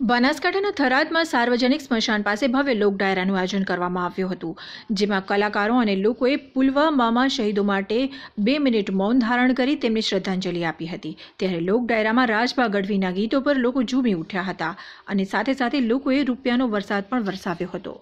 બનાસકાંઠાના થરાદમાં સાર્વજનિક સ્મશાન પાસે ભવ્ય લોક ડાયરાનું આયોજન કરવામાં આવ્યું હતું, જેમાં કલાકારો અને લોકોએ પુલવામામાં શહીદો માટે બે મિનિટ મૌન ધારણ કરી તેમને શ્રદ્ધાંજલિ આપી હતી. ત્યારે લોક ડાયરામાં રાજભા ગઢવીના ગીતો પર લોકો ઝૂમી ઉઠ્યા હતા અને સાથે સાથે લોકોએ રૂપિયાનો વરસાદ પણ વરસાવ્યો હતો.